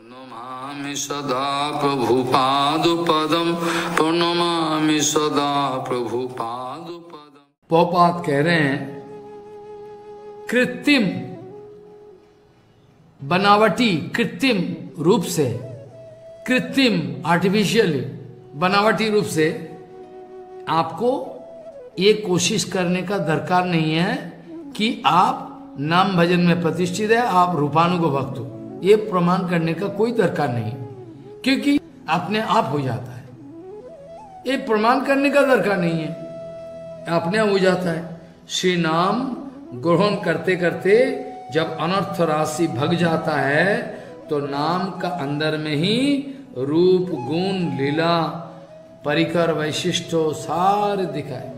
प्रणमामि सदा प्रभुपादुपदं प्रणमामि सदा प्रभुपादुपदम्। पोपात कह रहे हैं, कृत्रिम बनावटी, कृत्रिम रूप से, कृत्रिम आर्टिफिशियल बनावटी रूप से आपको ये कोशिश करने का दरकार नहीं है कि आप नाम भजन में प्रतिष्ठित है, आप रूपानुग भक्त हो। ये प्रमाण करने का कोई दरकार नहीं, क्योंकि अपने आप हो जाता है। ये प्रमाण करने का दरकार नहीं है। अपने आप हो जाता है। श्री नाम ग्रहण करते करते जब अनर्थ राशि भग जाता है तो नाम का अंदर में ही रूप, गुण, लीला, परिकर, वैशिष्ट सारे दिखाए